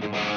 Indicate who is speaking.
Speaker 1: Bye.